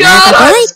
Go!